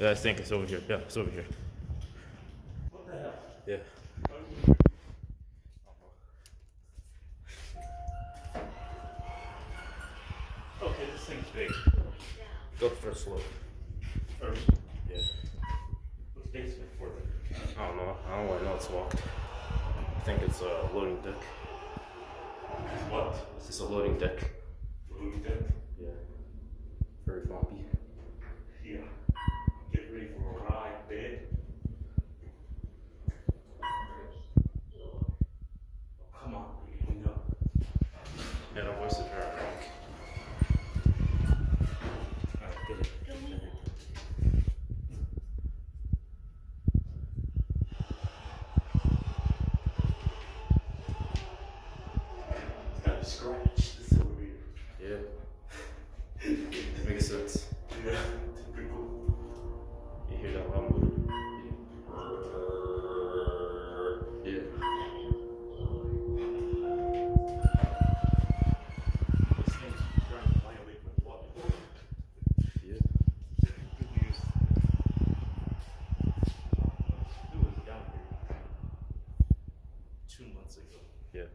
Yeah, I think it's over here. Yeah, it's over here. What the hell? Yeah. Okay, this thing's big. Go first slope. First, Yeah. what's basement for then? I don't know. I don't know. I know it's locked. I think it's a loading deck. What? Is this a loading deck? Moved in? Yeah. Very bumpy. Yeah, the voice is very rock. Alright, get it. It's got a scratch. This over here. Yeah. Makes sense. Two months ago. Yeah.